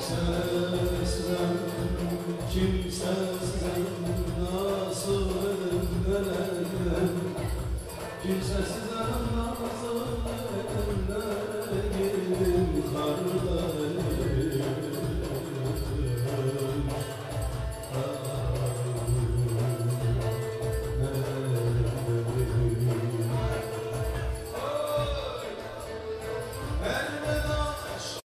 Kimsesizden, kimsesizden nasıl ölüm öleceğim Kimsesizden